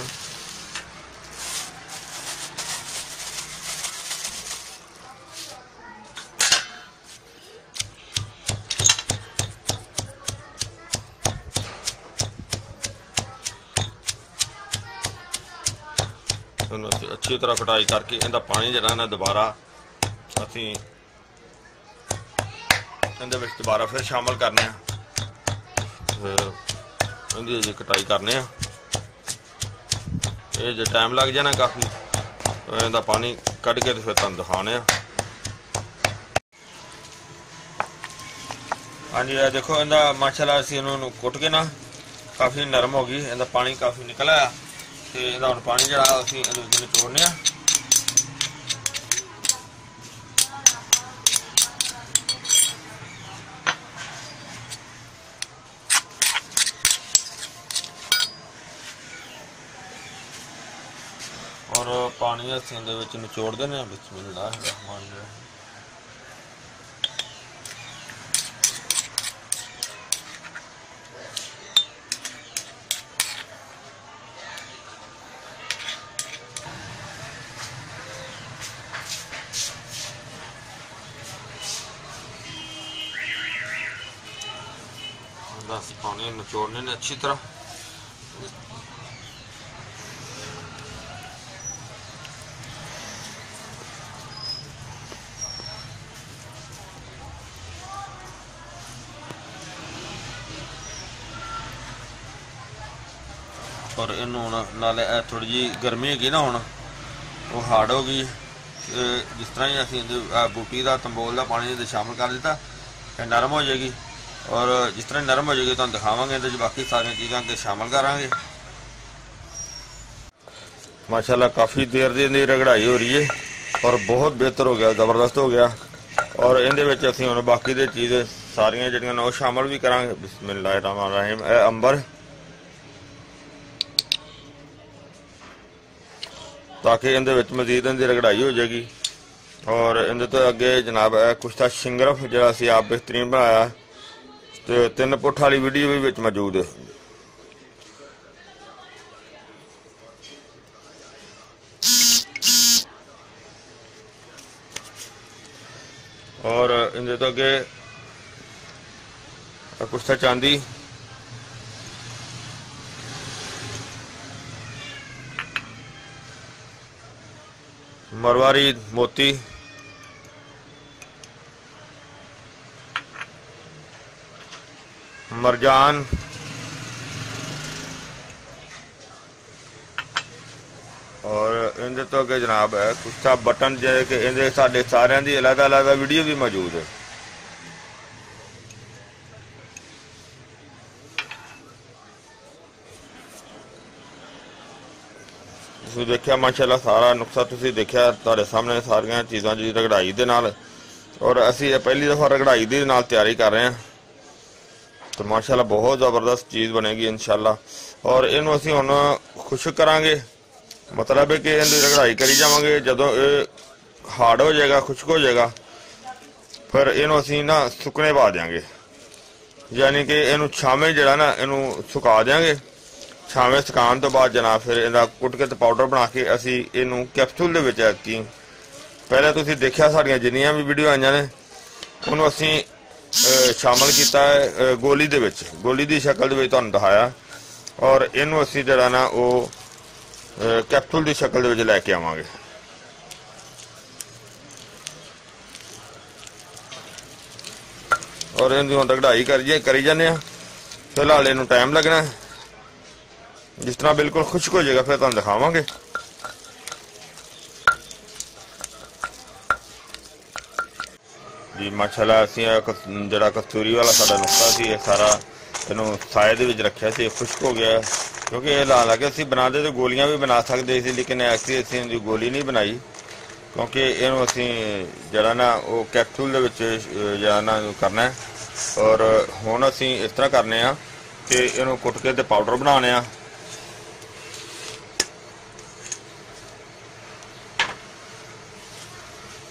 ਅੱਛੀ ਤਰ੍ਹਾਂ ਕਟਾਈ ਕਰਕੇ ਇਹਦਾ ਪਾਣੀ ਜਿਹੜਾ ਨਾ ਦੁਬਾਰਾ ਅਸੀਂ ਇਹਦੇ ਵਿੱਚ ਦੁਬਾਰਾ ਫਿਰ ਸ਼ਾਮਲ ਕਰਨੇ ਆ। ਇਹਦੀ ਜੀ ਕਟਾਈ ਕਰਨੇ ਆ। ਇਹ ਜੇ ਟਾਈਮ ਲੱਗ ਜਾਣਾ ਕਾਫੀ ਇਹਦਾ ਪਾਣੀ ਕੱਢ ਕੇ ਤੇ ਫਿਰ ਤੁਹਾਨੂੰ ਦਿਖਾਣੇ ਆ। ਹਾਂਜੀ, ਇਹ ਦੇਖੋ ਇਹਦਾ ਮਾਸ਼ਾਅੱਲਾ ਅਸੀਂ ਇਹਨੂੰ ਨੂੰ ਕੁੱਟ ਕੇ ਨਾ ਕਾਫੀ ਨਰਮ ਹੋ ਗਈ, ਇਹਦਾ ਪਾਣੀ ਕਾਫੀ ਨਿਕਲ ਆਇਆ। ਤੇ ਇਹਦਾ ਹੁਣ ਪਾਣੀ ਜਿਹੜਾ ਅਸੀਂ ਇਹਦੇ ਵਿੱਚ ਆ। ਔਰ ਪਾਣੀ ਅਸੀਂ ਇਹਦੇ ਵਿੱਚ ਨਿਚੋੜ ਦਿੰਦੇ ਆ ਬਿਸਮਿਲ੍ਲਾਹ ਰਹਿਮਾਨ ਰਹੀਮ ਪਾਣੀ ਨਿਚੋੜਨੇ ਨੇ ਅੱਛੀ ਤਰ੍ਹਾਂ। ਪਰ ਇਹਨੂੰ ਹੁਣ ਨਾਲੇ ਇਹ ਥੋੜੀ ਜੀ ਗਰਮੀ ਹੈਗੀ ਨਾ ਹੁਣ, ਉਹ ਹਾਰਡ ਹੋ ਗਈ। ਤੇ ਜਿਸ ਤਰ੍ਹਾਂ ਹੀ ਅਸੀਂ ਬੂਟੀ ਦਾ, ਤੰਬੋਲ ਦਾ ਪਾਣੀ ਇਹਦੇ ਸ਼ਾਮਲ ਕਰ ਦਿੱਤਾ, ਇਹ ਨਰਮ ਹੋ ਜਾਏਗੀ। ਔਰ ਜਿਸ ਤਰ੍ਹਾਂ ਨਰਮ ਹੋ ਜਾਏਗੀ, ਤੁਹਾਨੂੰ ਦਿਖਾਵਾਂਗੇ ਇਹਦੇ 'ਚ, ਬਾਕੀ ਸਾਰੀਆਂ ਚੀਜ਼ਾਂ ਅੱਗੇ ਸ਼ਾਮਲ ਕਰਾਂਗੇ। ਮਾਸ਼ਾਅੱਲਾ, ਕਾਫੀ ਦੇਰ ਦੀ ਇਹਦੀ ਰਗੜਾਈ ਹੋ ਰਹੀ ਹੈ ਔਰ ਬਹੁਤ ਬਿਹਤਰ ਹੋ ਗਿਆ, ਜ਼ਬਰਦਸਤ ਹੋ ਗਿਆ। ਔਰ ਇਹਦੇ ਵਿੱਚ ਅਸੀਂ ਹੁਣ ਬਾਕੀ ਦੇ ਚੀਜ਼, ਸਾਰੀਆਂ ਜਿਹੜੀਆਂ ਨੇ ਉਹ ਸ਼ਾਮਲ ਵੀ ਕਰਾਂਗੇ। ਬਿਸਮਿਲ੍ਲਾਹਿਰ ਰਹਿਮਾਨ ਰਹੀਮ। ਇਹ ਅੰਬਰ। ਤਾਂ ਕਿ ਇਹਦੇ ਵਿੱਚ ਮਜ਼ੀਦ ਇਹਦੀ ਰਗੜਾਈ ਹੋ ਜਾਏਗੀ। ਔਰ ਇਹਦੇ ਤੋਂ ਅੱਗੇ ਜਨਾਬ, ਇਹ ਕੁਸ਼ਤਾ ਸ਼ਿੰਗਰਫ ਜਿਹੜਾ ਅਸੀਂ ਆਪ ਬਿਹਤਰੀਨ ਬਣਾਇਆ। ਤੇ ਤਿੰਨ ਪੁੱਠ ਵਾਲੀ ਵੀਡੀਓ ਵੀ ਵਿੱਚ ਮੌਜੂਦ ਹੈ। ਔਰ ਇਹਦੇ ਤੋਂ ਅੱਗੇ ਇਹ ਕੁਸ਼ਤਾ ਚਾਂਦੀ ਮਰਵਾਰੀ ਮੋਤੀ। ਮਰਜਾਨ। ਔਰ ਇਹਦੇ ਤੋਂ ਅੱਗੇ ਜਨਾਬ ਹੈ ਕੁਛ ਬਟਨ ਜਿਹੜੇ ਕਿ ਇਹਦੇ ਸਾਡੇ ਸਾਰਿਆਂ ਦੀ ਅਲੱਗ ਅਲੱਗ ਵੀਡੀਓ ਵੀ ਮੌਜੂਦ ਹੈ। ਤੁਸੀਂ ਦੇਖਿਆ, ਮਾਸ਼ਾਅੱਲਾ ਸਾਰਾ ਨੁਕਸਾ ਤੁਸੀਂ ਦੇਖਿਆ, ਤੁਹਾਡੇ ਸਾਹਮਣੇ ਸਾਰੀਆਂ ਚੀਜ਼ਾਂ ਜੀ ਰਗੜਾਈ ਦੇ ਨਾਲ। ਔਰ ਅਸੀਂ ਇਹ ਪਹਿਲੀ ਦਫਾ ਰਗੜਾਈ ਦੇ ਨਾਲ ਤਿਆਰੀ ਕਰ ਰਹੇ ਹਾਂ। ਤੇ ਮਾਸ਼ਾਅੱਲਾ ਬਹੁਤ ਜ਼ਬਰਦਸਤ ਚੀਜ਼ ਬਣੇਗੀ ਇਨਸ਼ਾਅੱਲਾ। ਔਰ ਇਹਨੂੰ ਅਸੀਂ ਹੁਣ ਖੁਸ਼ਕ ਕਰਾਂਗੇ। ਮਤਲਬ ਹੈ ਕਿ ਇਹਦੀ ਰਗੜਾਈ ਕਰੀ ਜਾਵਾਂਗੇ। ਜਦੋਂ ਇਹ ਹਾਰਡ ਹੋ ਜਾਏਗਾ, ਖੁਸ਼ਕ ਹੋ ਜਾਏਗਾ, ਫਿਰ ਇਹਨੂੰ ਅਸੀਂ ਨਾ ਸੁੱਕਣੇ ਪਾ ਦਿਆਂਗੇ। ਯਾਨੀ ਕਿ ਇਹਨੂੰ ਛਾਵੇਂ ਜਿਹੜਾ ਨਾ ਇਹਨੂੰ ਸੁਕਾ ਦਿਆਂਗੇ। ਛਾਵੇਂ ਸੁਕਾਉਣ ਤੋਂ ਬਾਅਦ ਜਨਾਬ ਫਿਰ ਇਹਦਾ ਕੁੱਟ ਕੇ ਤੇ ਪਾਊਡਰ ਬਣਾ ਕੇ ਅਸੀਂ ਇਹਨੂੰ ਕੈਪਸੂਲ ਦੇ ਵਿੱਚ ਐਤੀ ਪਹਿਲਾਂ ਤੁਸੀਂ ਦੇਖਿਆ ਸਾਡੀਆਂ ਜਿੰਨੀਆਂ ਵੀ ਵੀਡੀਓ ਆਈਆਂ ਨੇ, ਉਹਨੂੰ ਅਸੀਂ ਸ਼ਾਮਲ ਕੀਤਾ ਹੈ ਗੋਲੀ ਦੇ ਵਿੱਚ। ਗੋਲੀ ਦੀ ਸ਼ਕਲ ਦੇ ਵਿੱਚ ਤੁਹਾਨੂੰ ਦਿਖਾਇਆ। ਔਰ ਇਹਨੂੰ ਅਸੀਂ ਜਿਹੜਾ ਨਾ ਉਹ ਕੈਪਸੂਲ ਦੀ ਸ਼ਕਲ ਦੇ ਵਿੱਚ ਲੈ ਕੇ ਆਵਾਂਗੇ। ਔਰ ਇਹਦੀ ਹੁਣ ਕਢਾਈ ਕਰੀਏ, ਕਰੀ ਜਾਂਦੇ ਆ ਫਿਲਹਾਲ ਇਹਨੂੰ ਟਾਈਮ ਲੱਗਣਾ ਜਿਸ ਤਰ੍ਹਾਂ ਬਿਲਕੁਲ ਖੁਸ਼ਕ ਹੋ ਜਾਏਗਾ, ਫਿਰ ਤੁਹਾਨੂੰ ਦਿਖਾਵਾਂਗੇ। ਜੀ, ਮਾਸ਼ਾਅੱਲਾ, ਅਸੀਂ ਕਸ- ਜਿਹੜਾ ਕਸਤੂਰੀ ਵਾਲਾ ਸਾਡਾ ਨੁਕਤਾ ਸੀ, ਇਹ ਸਾਰਾ ਇਹਨੂੰ ਸਾਏ ਦੇ ਵਿੱਚ ਰੱਖਿਆ ਸੀ, ਇਹ ਖੁਸ਼ਕ ਹੋ ਗਿਆ। ਕਿਉਂਕਿ ਇਹ ਲਾ ਲਾ ਕੇ ਅਸੀਂ ਬਣਾਦੇ ਤੇ ਗੋਲੀਆਂ ਵੀ ਬਣਾ ਸਕਦੇ ਸੀ, ਲੇਕਿਨ ਐਸੀ ਅਸੀਂ ਇਹਦੀ ਗੋਲੀ ਨਹੀਂ ਬਣਾਈ। ਕਿਉਂਕਿ ਇਹਨੂੰ ਅਸੀਂ ਜਿਹੜਾ ਨਾ, ਉਹ ਕੈਪਸੂਲ ਦੇ ਵਿੱਚ ਜਿਹੜਾ ਨਾ ਕਰਨਾ ਔਰ ਹੁਣ ਅਸੀਂ ਇਸ ਤਰ੍ਹਾਂ ਕਰਨੇ ਆ ਕਿ ਇਹਨੂੰ ਕੁੱਟ ਕੇ ਤੇ ਪਾਊਡਰ ਬਣਾਉਣੇ ਆ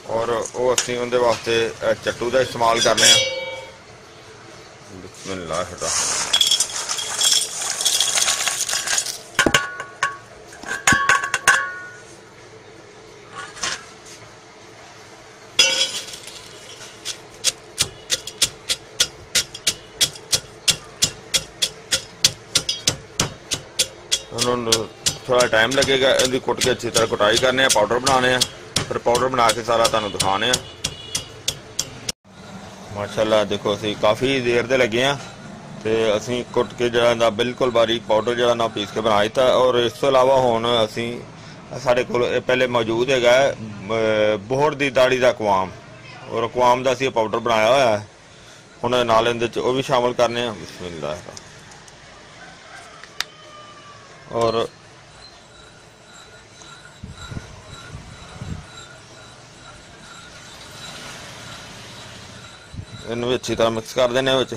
ਔਰ ਉਹ ਅਸੀਂ ਉਹਦੇ ਵਾਸਤੇ ਚੱਟੂ ਦਾ ਇਸਤੇਮਾਲ ਕਰਨੇ ਆ ਬਿਸਮਿਲ੍ਲਾਹਿਰ ਰਹਿਮਾਨ ਉਹਨੂੰ ਥੋੜਾ ਟਾਈਮ ਲੱਗੇਗਾ, ਇਹਦੀ ਕੁੱਟ ਕੇ ਅੱਛੀ ਤਰ੍ਹਾਂ ਕੁਟਾਈ ਕਰਨੇ ਆ ਪਾਊਡਰ ਬਣਾਉਣੇ ਆ। ਫਿਰ ਪਾਊਡਰ ਬਣਾ ਕੇ ਸਾਰਾ ਤੁਹਾਨੂੰ ਦਿਖਾਉਣੇ ਆ ਮਾਸ਼ਾਅੱਲਾ ਦੇਖੋ ਅਸੀਂ ਕਾਫੀ ਦੇਰ ਦੇ ਲੱਗੇ ਆ ਤੇ ਅਸੀਂ ਕੁੱਟ ਕੇ ਜਿਹੜਾ ਦਾ ਬਿਲਕੁਲ ਬਾਰੀਕ ਪਾਊਡਰ ਜਿਹੜਾ ਨਾ ਪੀਸ ਕੇ ਬਣਾ ਦਿੱਤਾ। ਔਰ ਇਸ ਤੋਂ ਇਲਾਵਾ ਹੁਣ ਅਸੀਂ ਸਾਡੇ ਕੋਲ ਇਹ ਪਹਿਲੇ ਮੌਜੂਦ ਹੈਗਾ ਹੈ, ਬੋਹੜ ਦੀ ਦਾੜੀ ਦਾ ਕਵਾਮ ਔਰ ਕਵਾਮ ਦਾ ਅਸੀਂ ਪਾਊਡਰ ਬਣਾਇਆ ਹੋਇਆ ਹੈ। ਹੁਣ ਨਾਲ ਇਹਦੇ ਚ ਉਹ ਵੀ ਸ਼ਾਮਲ ਕਰਨੇ ਆ ਬਿਸਮਿਲ੍ਲਾਹ। ਔਰ ਇਹਨੂੰ ਵੀ ਅੱਛੀ ਤਰ੍ਹਾਂ ਮਿਕਸ ਕਰ ਦਿੰਦੇ ਹਾਂ ਵਿੱਚ।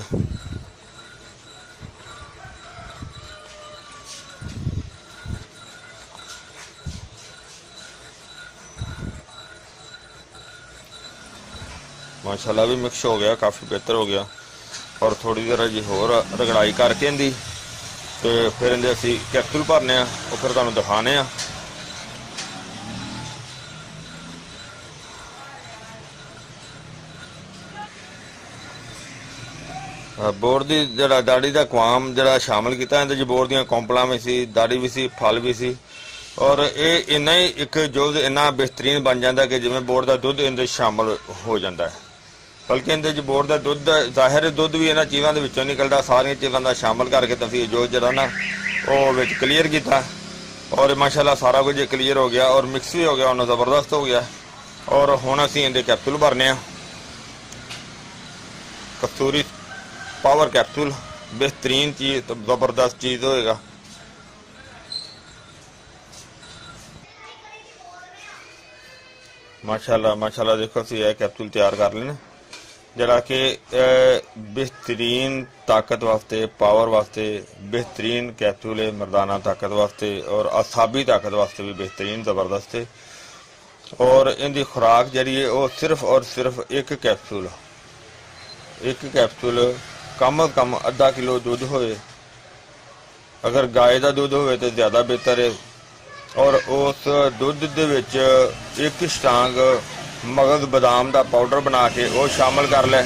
ਮਾਸ਼ਾਅੱਲਾ ਵੀ ਮਿਕਸ ਹੋ ਗਿਆ, ਕਾਫੀ ਬਿਹਤਰ ਹੋ ਗਿਆ। ਔਰ ਥੋੜੀ ਦੇਰ ਜੀ ਹੋਰ ਰਗੜਾਈ ਕਰਕੇ ਇਹਦੀ, ਤੇ ਫਿਰ ਇਹਦੇ ਅਸੀਂ ਕੈਪਸੂਲ ਭਰਨੇ ਆ, ਉਹ ਫਿਰ ਤੁਹਾਨੂੰ ਦਿਖਾਣੇ ਆ। ਬੋਰ ਦੀ ਜਿਹੜਾ ਦਾੜੀ ਦਾ ਕੁਆਮ ਜਿਹੜਾ ਸ਼ਾਮਲ ਕੀਤਾ, ਇਹਦੇ ਚ ਬੋਰ ਦੀਆਂ ਕੰਪਲਾਂ ਵੀ ਸੀ, ਦਾੜੀ ਵੀ ਸੀ, ਫਲ ਵੀ ਸੀ। ਔਰ ਇਹ ਇੰਨਾ ਹੀ ਇੱਕ ਜੁਜ਼ ਇੰਨਾ ਬਿਹਤਰੀਨ ਬਣ ਜਾਂਦਾ ਕਿ ਜਿਵੇਂ ਬੋਰ ਦਾ ਦੁੱਧ ਇਹਦੇ 'ਚ ਸ਼ਾਮਲ ਹੋ ਜਾਂਦਾ ਹੈ। ਬਲਕਿ ਇਹਦੇ ਚ ਬੋਰ ਦਾ ਦੁੱਧ, ਜ਼ਾਹਿਰ ਦੁੱਧ ਵੀ ਇਹਨਾਂ ਚੀਜ਼ਾਂ ਦੇ ਵਿੱਚੋਂ ਨਿਕਲਦਾ, ਸਾਰੀਆਂ ਚੀਜ਼ਾਂ ਦਾ ਸ਼ਾਮਲ ਕਰਕੇ ਤੁਸੀਂ ਜੋ ਜਿਹੜਾ ਨਾ, ਉਹ ਵਿੱਚ ਕਲੀਅਰ ਕੀਤਾ। ਔਰ ਮਾਸ਼ਾਅੱਲਾ ਸਾਰਾ ਕੁਝ ਕਲੀਅਰ ਹੋ ਗਿਆ ਔਰ ਮਿਕਸ ਵੀ ਹੋ ਗਿਆ, ਉਹਨਾਂ ਜ਼ਬਰਦਸਤ ਹੋ ਗਿਆ। ਔਰ ਹੁਣ ਅਸੀਂ ਇਹਦੇ ਕੈਪਸੂਲ ਭਰਨੇ ਆ। ਕਸਤੂਰੀ ਪਾਵਰ ਕੈਪਸੂਲ ਬਿਹਤਰੀਨ ਚੀਜ਼ ਤੇ ਜ਼ਬਰਦਸਤ ਚੀਜ਼ ਹੋਏਗਾ ਮਾਸ਼ਾਅੱਲਾ ਮਾਸ਼ਾਅੱਲਾ ਦੇਖੋ ਅਸੀਂ ਇਹ ਕੈਪਸੂਲ ਤਿਆਰ ਕਰ ਲੈਣੇ ਜਿਹੜਾ ਕਿ ਅਹ, ਬਿਹਤਰੀਨ ਤਾਕਤ ਵਾਸਤੇ ਪਾਵਰ ਵਾਸਤੇ ਬਿਹਤਰੀਨ ਕੈਪਸੂਲ ਹੈ ਮਰਦਾਨਾ ਤਾਕਤ ਵਾਸਤੇ ਔਰ ਅਸਾਬੀ ਤਾਕਤ ਵਾਸਤੇ ਵੀ ਬਿਹਤਰੀਨ ਜ਼ਬਰਦਸਤ ਹੈ ਔਰ ਇਹਦੀ ਖੁਰਾਕ ਜਿਹੜੀ ਹੈ ਉਹ ਸਿਰਫ ਔਰ ਸਿਰਫ ਇੱਕ ਕੈਪਸੂਲ ਇੱਕ ਕੈਪਸੂਲ ਕਮ ਕਮ ਅੱਧਾ ਕਿਲੋ ਦੁੱਧ ਹੋਵੇ। ਅਗਰ ਗਾਏ ਦਾ ਦੁੱਧ ਹੋਵੇ ਤਾਂ ਜ਼ਿਆਦਾ ਬਿਹਤਰ ਹੈ ਔਰ ਉਸ ਦੁੱਧ ਦੇ ਵਿੱਚ ਇੱਕ ਸਟਾਂਗ ਮਗਜ਼ ਬਦਾਮ ਦਾ ਪਾਊਡਰ ਬਣਾ ਕੇ ਉਹ ਸ਼ਾਮਲ ਕਰ ਲੈ।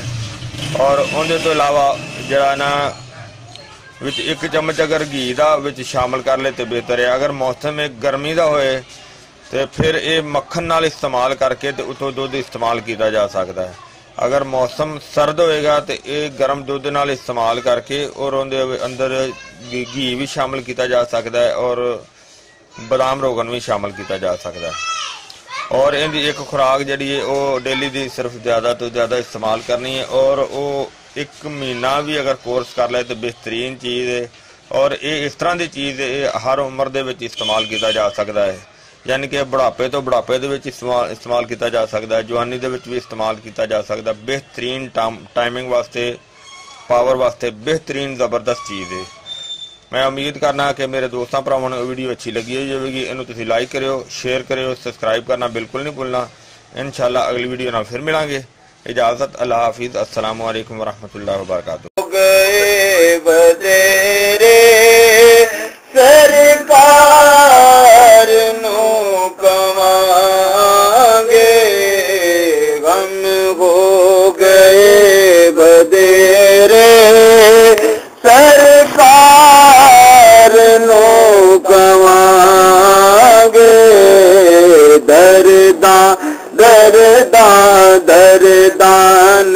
ਔਰ ਉਹਦੇ ਤੋਂ ਇਲਾਵਾ ਜਿਹੜਾ ਨਾ ਵਿੱਚ ਇੱਕ ਚਮਚ ਅਗਰ ਘੀ ਦਾ ਵਿੱਚ ਸ਼ਾਮਲ ਕਰ ਲੈ ਤੇ ਬਿਹਤਰ ਹੈ ਅਗਰ ਮੌਸਮ ਇੱਕ ਗਰਮੀ ਦਾ ਹੋਏ ਤੇ ਫਿਰ ਇਹ ਮੱਖਣ ਨਾਲ ਇਸਤੇਮਾਲ ਕਰਕੇ ਤੇ ਉਤੋਂ ਦੁੱਧ ਇਸਤੇਮਾਲ ਕੀਤਾ ਜਾ ਸਕਦਾ ਹੈ। ਅਗਰ ਮੌਸਮ ਸਰਦ ਹੋਏਗਾ ਤੇ ਇਹ ਗਰਮ ਦੁੱਧ ਨਾਲ ਇਸਤੇਮਾਲ ਕਰਕੇ ਔਰ ਉਹਦੇ ਅੰਦਰ ਘੀ ਵੀ ਸ਼ਾਮਲ ਕੀਤਾ ਜਾ ਸਕਦਾ ਹੈ ਔਰ ਬਦਾਮ ਰੋਗਨ ਵੀ ਸ਼ਾਮਲ ਕੀਤਾ ਜਾ ਸਕਦਾ ਹੈ। ਔਰ ਇਹਦੀ ਇੱਕ ਖੁਰਾਕ ਜਿਹੜੀ ਹੈ ਉਹ ਡੇਲੀ ਦੀ ਸਿਰਫ ਜ਼ਿਆਦਾ ਤੋਂ ਜ਼ਿਆਦਾ ਇਸਤੇਮਾਲ ਕਰਨੀ ਹੈ ਔਰ ਉਹ ਇੱਕ ਮਹੀਨਾ ਵੀ ਅਗਰ ਕੋਰਸ ਕਰ ਲਏ ਤਾਂ ਬਿਹਤਰੀਨ ਚੀਜ਼ ਹੈ ਔਰ ਇਹ ਇਸ ਤਰ੍ਹਾਂ ਦੀ ਚੀਜ਼ ਹੈ ਇਹ ਹਰ ਉਮਰ ਦੇ ਵਿੱਚ ਇਸਤੇਮਾਲ ਕੀਤਾ ਜਾ ਸਕਦਾ ਹੈ। ਯਾਨੀ ਕਿ ਬੁਢਾਪੇ ਤੋਂ ਬੁਢਾਪੇ ਦੇ ਵਿੱਚ ਇਸਤੇਮਾਲ ਇਸਤੇਮਾਲ ਕੀਤਾ ਜਾ ਸਕਦਾ ਹੈ। ਜਵਾਨੀ ਦੇ ਵਿੱਚ ਵੀ ਇਸਤੇਮਾਲ ਕੀਤਾ ਜਾ ਸਕਦਾ ਬਿਹਤਰੀਨ ਟਾਈਮਿੰਗ ਵਾਸਤੇ ਪਾਵਰ ਵਾਸਤੇ ਬਿਹਤਰੀਨ ਜ਼ਬਰਦਸਤ ਚੀਜ਼ ਹੈ ਮੈਂ ਉਮੀਦ ਕਰਨਾ ਕਿ ਮੇਰੇ ਦੋਸਤਾਂ ਭਰਾਵਾਂ ਨੂੰ ਇਹ ਵੀਡੀਓ ਅੱਛੀ ਲੱਗੀ ਹੋਵੇਗੀ। ਇਹਨੂੰ ਤੁਸੀਂ ਲਾਈਕ ਕਰਿਓ ਸ਼ੇਅਰ ਕਰਿਓ ਸਬਸਕ੍ਰਾਈਬ ਕਰਨਾ ਬਿਲਕੁਲ ਨਹੀਂ ਭੁੱਲਣਾ। ਇਨਸ਼ਾਅੱਲਾ ਅਗਲੀ ਵੀਡੀਓ ਨਾਲ ਫਿਰ ਮਿਲਾਂਗੇ। ਇਜਾਜ਼ਤ ਅੱਲਾ ਹਾਫਿਜ਼। ਅਸਲਾਮੁ ਅਲੈਕੁਮ ਵਰਹਿਮਤੁல்லாਹਿ ਵਬਰਕਾਤੁਹ दरे दा गरे दान